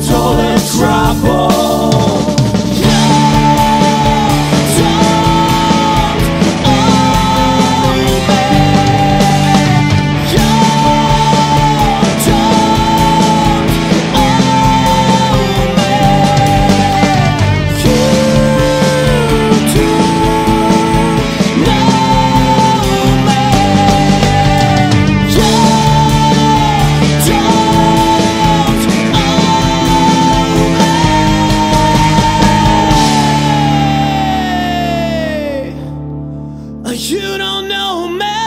Double, and trouble. You don't know me.